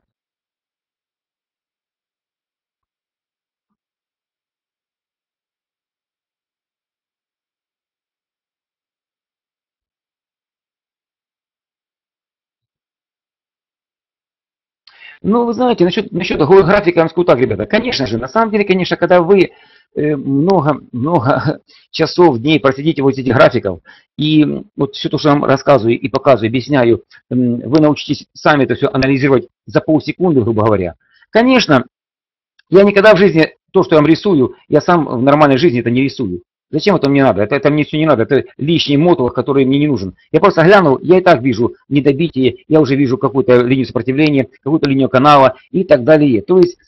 Ну, вы знаете, насчет, насчет графика, я вам скажу так, ребята, конечно же, на самом деле, конечно, когда вы много-много э, *laughs* часов, дней просидите вот этих графиков, и вот все то, что я вам рассказываю и показываю, объясняю, вы научитесь сами это все анализировать за полсекунды, грубо говоря. Конечно, я никогда в жизни то, что я вам рисую, я сам в нормальной жизни это не рисую. Зачем это мне надо? Это, это мне все не надо. Это лишний мотор, который мне не нужен. Я просто глянул, я и так вижу недобитие, я уже вижу какую-то линию сопротивления, какую-то линию канала и так далее. То есть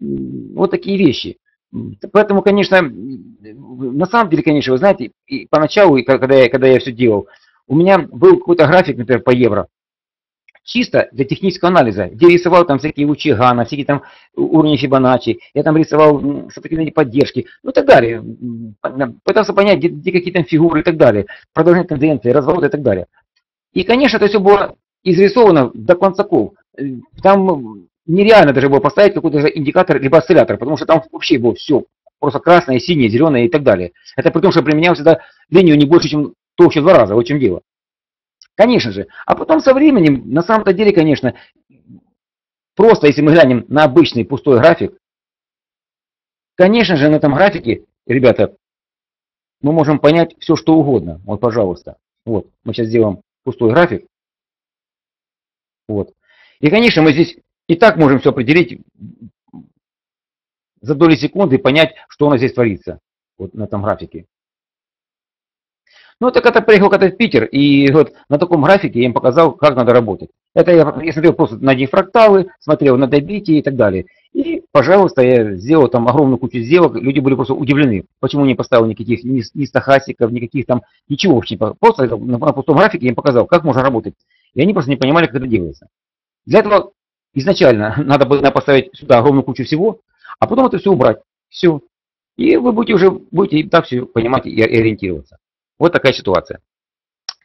вот такие вещи. Поэтому, конечно, на самом деле, конечно, вы знаете, и поначалу, когда я, когда я все делал, у меня был какой-то график, например, по евро, чисто для технического анализа, где рисовал там всякие лучи Гана, всякие там уровни Фибоначчи, я там рисовал сопротивление поддержки, ну и так далее. Пытался понять, где, где какие там фигуры и так далее, продолжение тенденции, развороты и так далее. И, конечно, это все было изрисовано до концаков. Там нереально даже было поставить какой-то индикатор либо осциллятор, потому что там вообще было все просто красное, синее, зеленое и так далее. Это при том, что применял всегда линию не больше, чем толще два раза, вот в чем дело. Конечно же. А потом со временем, на самом-то деле, конечно, просто если мы глянем на обычный пустой график, конечно же, на этом графике, ребята, мы можем понять все, что угодно. Вот, пожалуйста. Вот, мы сейчас сделаем пустой график. Вот. И, конечно, мы здесь и так можем все определить за доли секунды и понять, что у нас здесь творится вот на этом графике. Ну, так это приехал когда в Питер, и вот на таком графике я им показал, как надо работать. Это я, я смотрел просто на дифракталы, смотрел на добитие и так далее. И, пожалуйста, я сделал там огромную кучу сделок, люди были просто удивлены, почему не поставил никаких ни, ни стахасиков, никаких там, ничего вообще. Просто на, на пустом графике я им показал, как можно работать. И они просто не понимали, как это делается. Для этого изначально *laughs* надо было поставить сюда огромную кучу всего, а потом это все убрать. Все. И вы будете уже будете так все понимать и ориентироваться. Вот такая ситуация.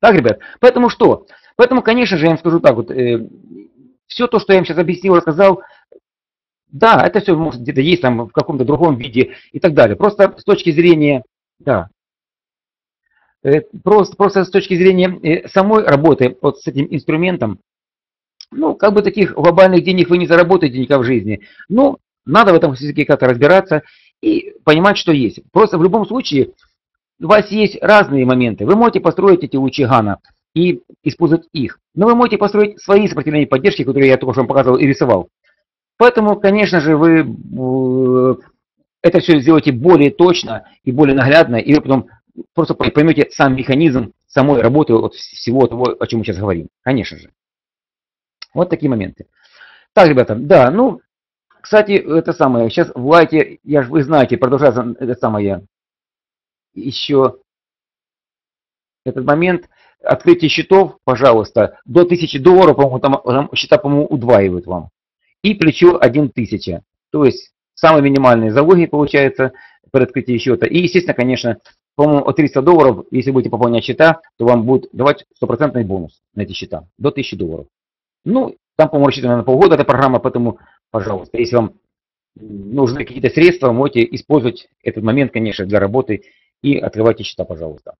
Так, ребят, поэтому что? Поэтому, конечно же, я вам скажу так вот, э, все то, что я вам сейчас объяснил, рассказал, да, это все может где-то есть там в каком-то другом виде и так далее. Просто с точки зрения, да, э, просто, просто с точки зрения э, самой работы вот с этим инструментом, ну, как бы таких глобальных денег вы не заработаете никак в жизни. Но надо в этом все-таки как-то разбираться и понимать, что есть. Просто в любом случае у вас есть разные моменты. Вы можете построить эти лучи Гана и использовать их. Но вы можете построить свои сопротивления поддержки, которые я только что вам показывал и рисовал. Поэтому, конечно же, вы э, это все сделаете более точно и более наглядно, и вы потом просто поймете сам механизм самой работы от всего того, о чем мы сейчас говорим. Конечно же. Вот такие моменты. Так, ребята, да, ну, кстати, это самое, сейчас в лайте, я же, вы знаете, продолжается это самое, еще этот момент открытия счетов, пожалуйста, до 1000 долларов, по-моему, там, там счета, по-моему, удваивают вам. И плечо 1000. То есть самые минимальные залоги получается при открытии счета. И, естественно, конечно, по-моему, от 300 долларов, если будете пополнять счета, то вам будет давать стопроцентный бонус на эти счета, до 1000 долларов. Ну, там, по-моему, рассчитана на полгода эта программа, поэтому, пожалуйста, если вам нужны какие-то средства, можете использовать этот момент, конечно, для работы и открывайте счета, пожалуйста.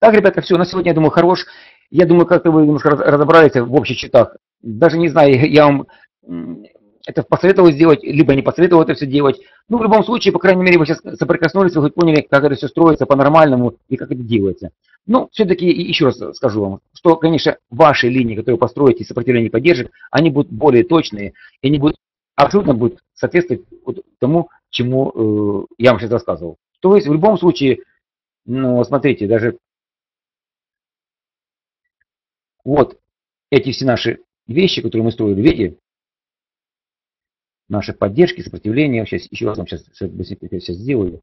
Так, ребята, все, на сегодня, я думаю, хорош. Я думаю, как-то вы немножко разобрались в общих счетах. Даже не знаю, я вам это посоветовал сделать, либо не посоветовал это все делать. Ну, в любом случае, по крайней мере, вы сейчас соприкоснулись, вы поняли, как это все строится по-нормальному и как это делается. Ну, все-таки еще раз скажу вам, что, конечно, ваши линии, которые построите, сопротивление поддержек, они будут более точные, и они будут абсолютно будут соответствовать тому, чему э, я вам сейчас рассказывал. То есть в любом случае, ну, смотрите, даже вот эти все наши вещи, которые мы строили, видите, наши поддержки, сопротивления, сейчас еще раз вам сейчас, сейчас сделаю,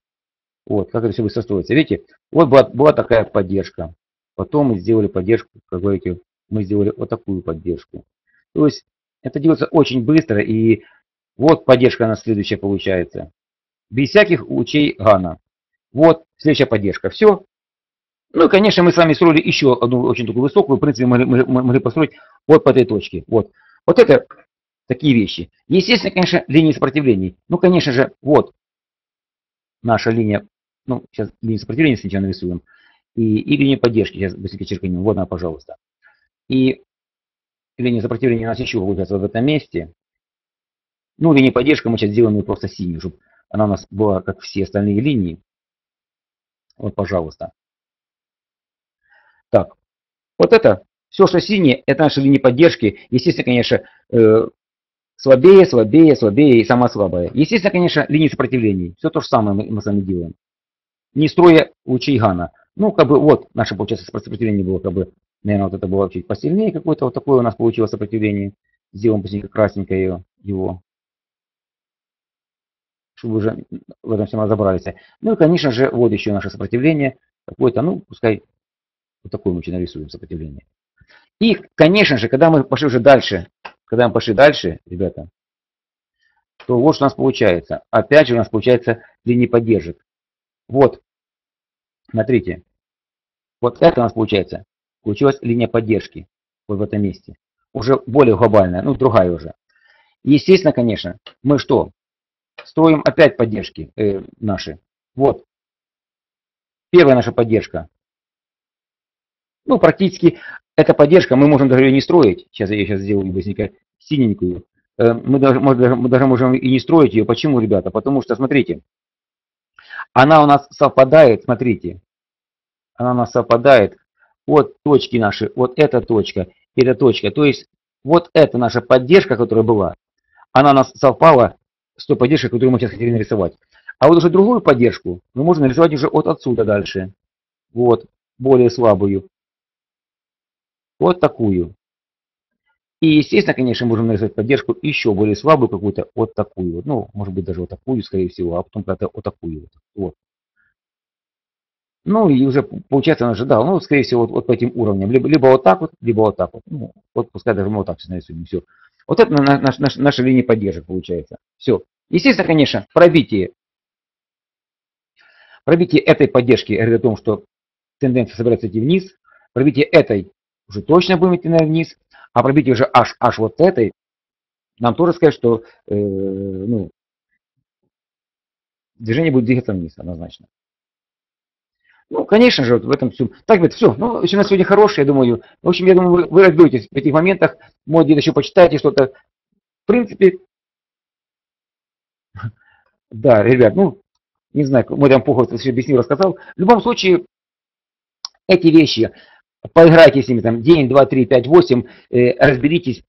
вот, как это все быстро строится. Видите, вот была, была такая поддержка, потом мы сделали поддержку, как говорите, мы сделали вот такую поддержку. То есть это делается очень быстро, и вот поддержка на следующая получается. Без всяких лучей гана. Вот, следующая поддержка. Все. Ну и, конечно, мы с вами строили еще одну очень такую высокую. В принципе, мы, могли построить вот по этой точке. Вот. Вот это такие вещи. Естественно, конечно, линии сопротивлений. Ну, конечно же, вот наша линия. Ну, сейчас линию сопротивления сначала нарисуем. И, и линию поддержки. Сейчас быстренько черканем. Вот она, пожалуйста. И линия сопротивления у нас еще получается в этом месте. Ну, линия поддержка мы сейчас сделаем ее просто синей, чтобы она у нас была как все остальные линии. Вот, пожалуйста. Так, вот это, все, что синее, это наши линии поддержки. Естественно, конечно, э, слабее, слабее, слабее и самая слабая. Естественно, конечно, линии сопротивлений. Все то же самое мы, мы с вами делаем. Не строя лучей Гана. Ну, как бы вот наше, получается, сопротивление было, как бы, наверное, вот это было чуть посильнее какое-то. Вот такое у нас получилось сопротивление. Сделаем быстренько красненькое его. Чтобы уже в этом всем разобрались. Ну и, конечно же, вот еще наше сопротивление. Какое-то, ну, пускай вот такое мы нарисуем сопротивление. И, конечно же, когда мы пошли уже дальше, когда мы пошли дальше, ребята, то вот что у нас получается. Опять же у нас получается линии поддержек. Вот, смотрите, вот это у нас получается. Получилась линия поддержки вот в этом месте. Уже более глобальная, ну другая уже. Естественно, конечно, мы что? Строим опять поддержки э, наши. Вот. Первая наша поддержка. Ну, практически эта поддержка, мы можем даже ее не строить. Сейчас я ее сейчас сделаю быстренько синенькую. Э, мы даже, мы даже можем и не строить ее. Почему, ребята? Потому что, смотрите, она у нас совпадает, смотрите, она у нас совпадает от точки нашей, вот эта точка, эта точка. То есть вот эта наша поддержка, которая была, она у нас совпала с той поддержкой, которую мы сейчас хотели нарисовать. А вот уже другую поддержку мы можем нарисовать уже от отсюда дальше. Вот, более слабую. Вот такую. И, естественно, конечно, можем нарисовать поддержку еще более слабую какую-то, вот такую. Ну, может быть, даже вот такую, скорее всего, а потом когда-то вот такую. Вот. Ну, и уже, получается, он ожидал, ну, скорее всего, вот, вот по этим уровням. Либо, либо вот так вот, либо вот так вот. Ну, вот пускай даже мы вот так все нарисуем. Все. Вот это наш, наш, наша линия поддержек получается. Все. Естественно, конечно, пробитие. Пробитие этой поддержки говорит о том, что тенденция собирается идти вниз. Пробитие этой уже точно будем идти вниз. А пробитие уже аж, аж вот этой, нам тоже сказать, что э, ну, движение будет двигаться вниз однозначно. Ну, конечно же, вот в этом все. Так, вот, все. Ну, у нас сегодня хороший, я думаю. В общем, я думаю, вы, вы разберетесь в этих моментах. Может, где-то еще почитайте что-то. В принципе, *laughs* да, ребят, ну, не знаю, мой там Пухов все объяснил, рассказал. В любом случае, эти вещи, поиграйте с ними там день, два, три, пять, восемь, э, разберитесь.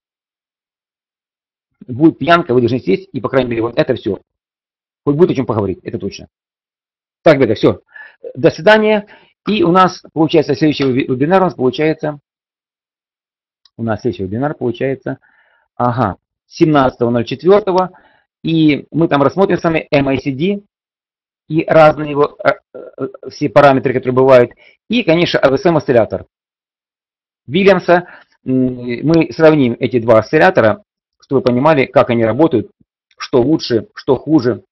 Будет пьянка, вы должны сесть, и, по крайней мере, вот это все. Хоть будет о чем поговорить, это точно. Так, ребята, все. До свидания. И у нас, получается, следующий вебинар у нас получается, у нас следующий вебинар получается, ага, 17.04. И мы там рассмотрим с вами MICD и разные его, э, э, все параметры, которые бывают. И, конечно, AVSM осциллятор. Вильямса. Мы сравним эти два осциллятора, чтобы вы понимали, как они работают, что лучше, что хуже.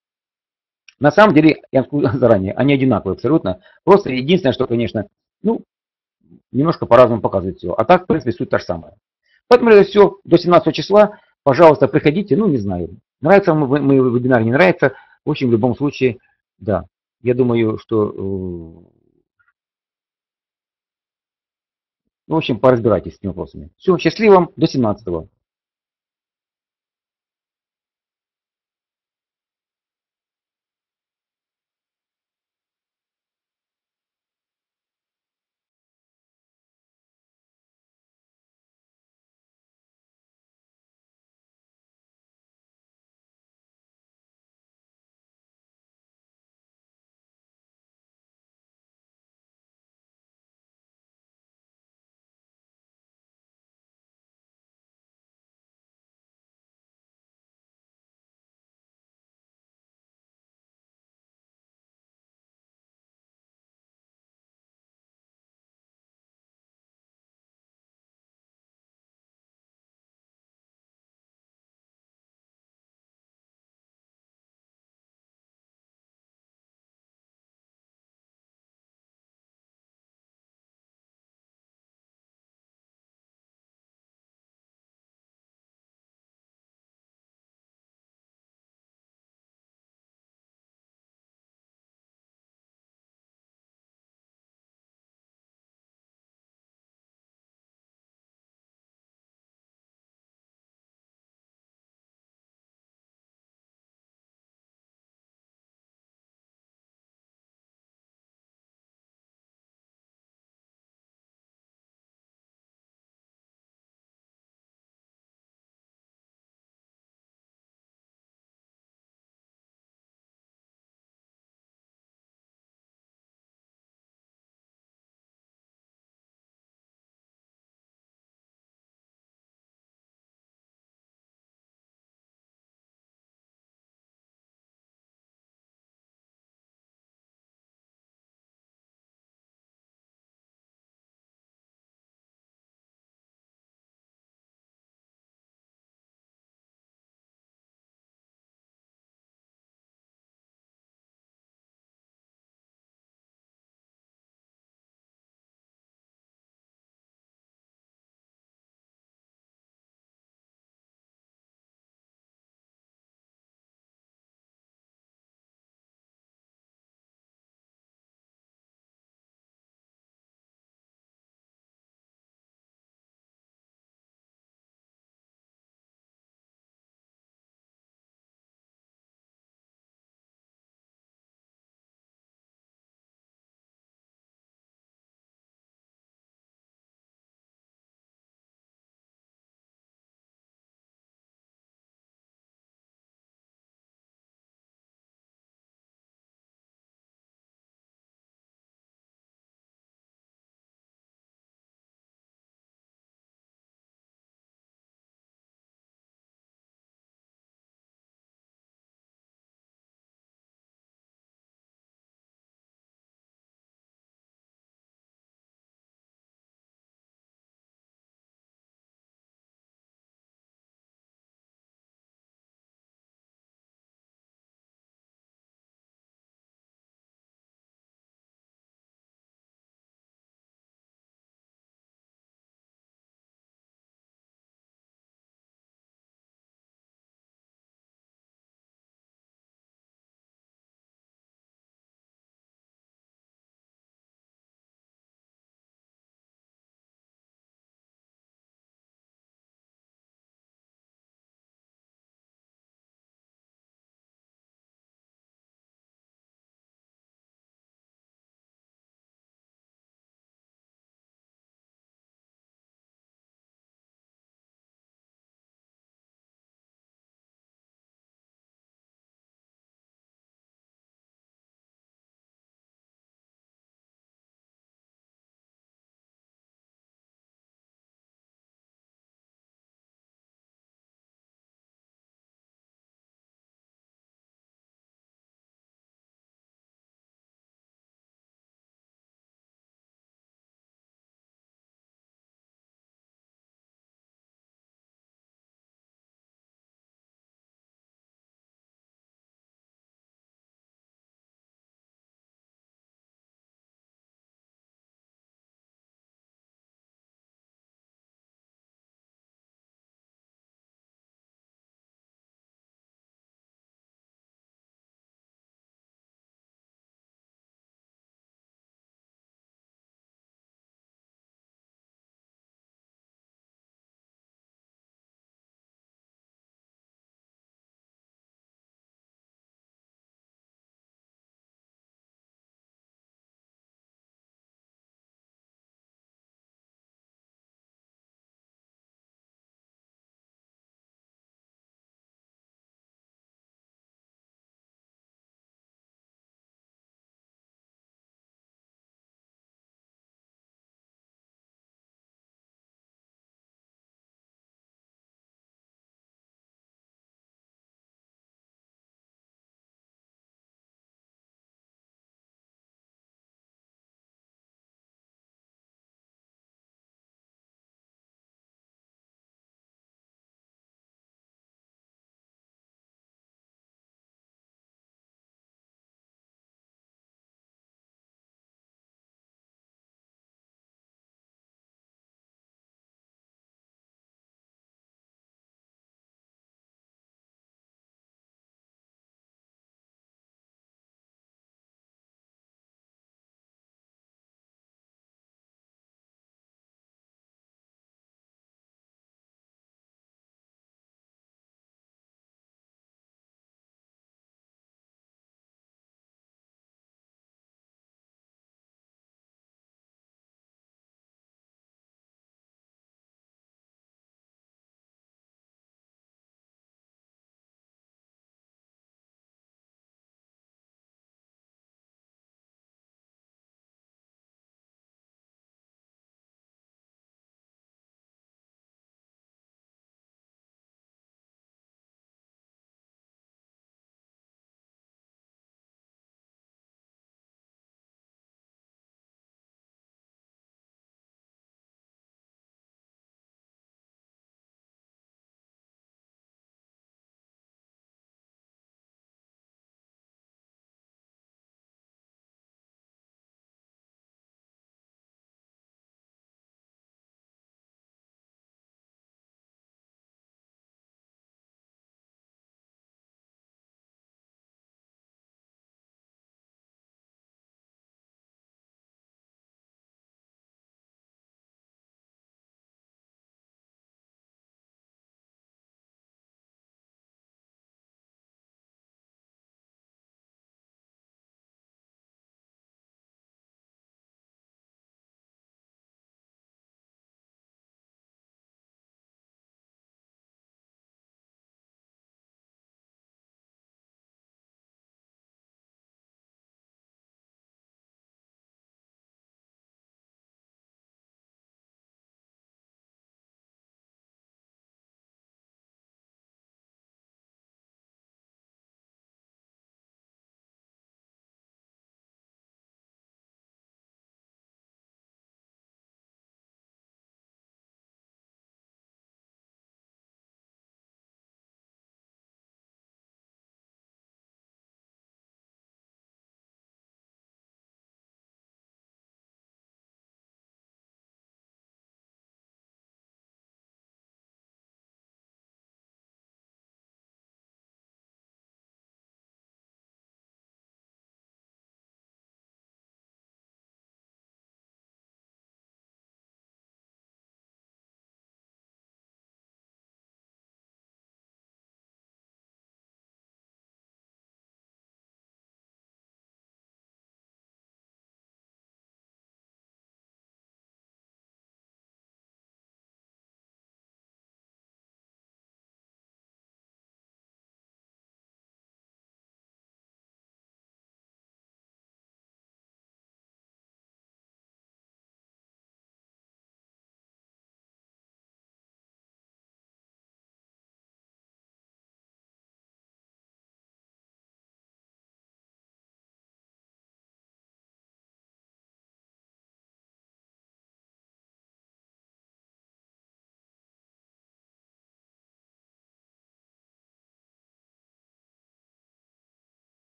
На самом деле, я скажу *laughs* заранее, они одинаковые абсолютно. Просто единственное, что, конечно, ну, немножко по-разному показывает все. А так, в принципе, суть та же самая. Поэтому это все до 17 числа. Пожалуйста, приходите. Ну, не знаю, нравится вам мой вебинар, не нравится. В общем, в любом случае, да. Я думаю, что э, в общем, поразбирайтесь с этими вопросами. Все, счастливо, до 17 -го.